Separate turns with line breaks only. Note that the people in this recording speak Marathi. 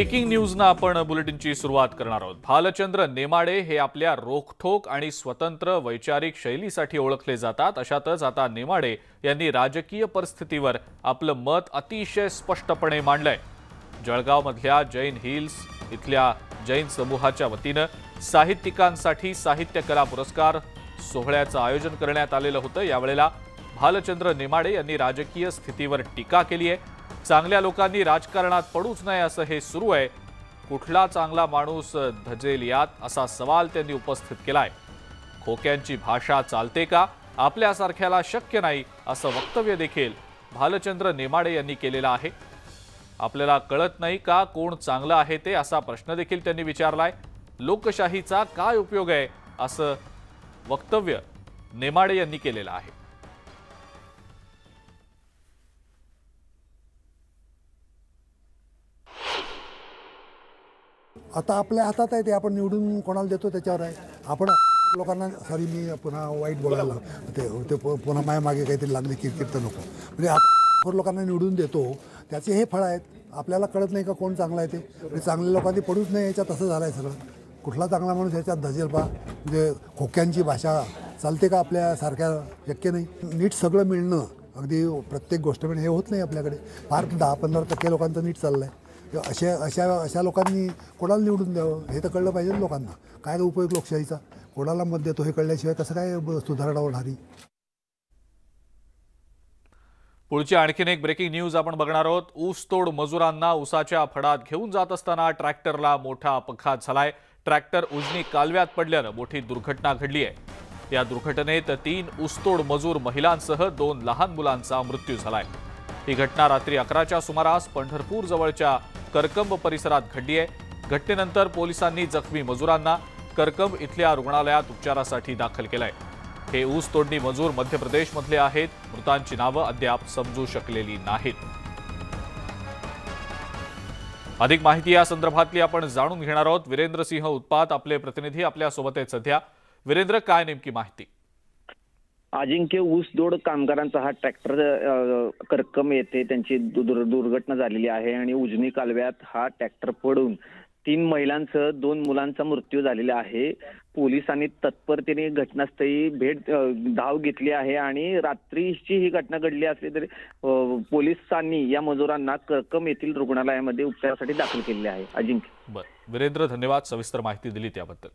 ब्रेकिंग न्यूजनं आपण बुलेटिनची सुरुवात करणार आहोत. भालचंद्र नेमाडे हे आपल्या रोखठोक आणि स्वतंत्र वैचारिक शैलीसाठी ओळखले जातात. अशातच आता नेमाडे यांनी राजकीय परिस्थितीवर आपलं मत अतिशय स्पष्टपणे मांडलंय. जळगावमधल्या जैन हिल्स इथल्या जैन समूहाच्या वतीनं साहित्यिकांसाठी साहित्य कला पुरस्कार सोहळ्याचं आयोजन करण्यात आलेलं होतं. यावेळेला भालचंद्र नेमाडे यांनी राजकीय स्थितीवर टीका केली आहे. चांगल्या लोकांनी राजकारणात पडूच नये असं हे सुरू आहे. कुठला चांगला माणूस धजेल यात असा सवाल त्यांनी उपस्थित केलाय. खोक्यांची भाषा चालते का? आपल्यासारख्याला शक्य नाही असं वक्तव्य देखील भालचंद्र नेमाडे यांनी केलेलं आहे. आपल्याला कळत नाही का कोण चांगलं आहे ते असा प्रश्न देखील त्यांनी विचारलाय. लोकशाहीचा काय उपयोग आहे असं वक्तव्य नेमाडे यांनी केलेलं आहे.
आता आपल्या हातात आहे ते आपण निवडून कोणाला देतो त्याच्यावर आहे. आपण लोकांना सॉरी मी पुन्हा वाईट बोलायला ते ते पुन्हा माया मागे काहीतरी लागले किरकिर तर नको. म्हणजे आपण लोकांना निवडून देतो त्याचे हे फळ आहेत. आपल्याला कळत नाही का कोण चांगलं आहे ते? म्हणजे चांगल्या लोकांनी पडूच नाही याच्यात असं झालं आहे सगळं. कुठला चांगला माणूस याच्यात धजेल पा म्हणजे खोक्यांची भाषा चालते का आपल्यासारख्या शक्य नाही. नीट सगळं मिळणं अगदी प्रत्येक गोष्ट मिळणं हे होत नाही आपल्याकडे. फार दहा पंधरा टक्के लोकांचं नीट चाललं आहे अशा अशा अशा लोकांनी कोणाला निवडून द्यावं हे तर कळलं पाहिजे लोकांना. काय उपयोग लोकशाहीचा? कोणाला मत देतो हे कळल्याशिवाय कसं काय सुधारणा होणारी
पुढची आणखीन एक ब्रेकिंग न्यूज आपण बघणार आहोत. ऊसतोड मजुरांना ऊसाच्या फडात घेऊन जात असताना ट्रॅक्टरला मोठा अपघात झालाय. ट्रॅक्टर उजनी कालव्यात पडल्यानं मोठी दुर्घटना घडली आहे. या दुर्घटनेत तीन ऊसतोड मजूर महिलांसह दोन लहान मुलांचा मृत्यू झालाय. ही घटना रात्री अकराच्या सुमारास पंढरपूर जवळच्या करकंब परिसरात घडली आहे घटनेनंतर पोलिसांनी जखमी मजुरांना करकंब इथल्या रुग्णालयात उपचारासाठी दाखल केलंय. हे ऊस तोडणी मजूर मध्य प्रदेशमधले आहेत. मृतांची नावं अद्याप समजू शकलेली नाहीत. अधिक माहिती या संदर्भातली आपण जाणून घेणार आहोत. वीरेंद्र सिंह उत्पात आपले प्रतिनिधी आपल्यासोबत आहेत सध्या. वीरेंद्र काय नेमकी माहिती?
अजिंक्य ऊसतोड कामगारांचा हा ट्रॅक्टर करकम येथे त्यांची दुर्घटना झालेली आहे आणि उजनी कालव्यात हा ट्रॅक्टर पडून तीन महिलांसह दोन मुलांचा मृत्यू झालेला आहे. पोलिसांनी तत्परतेने घटनास्थळी भेट धाव घेतली आहे आणि रात्रीची ही घटना घडली असली तरी पोलिसांनी या मजुरांना करकम येथील रुग्णालयामध्ये उपचारासाठी दाखल केले आहे. अजिंक्य.
बरं. वीरेंद्र धन्यवाद. सविस्तर माहिती दिली त्याबद्दल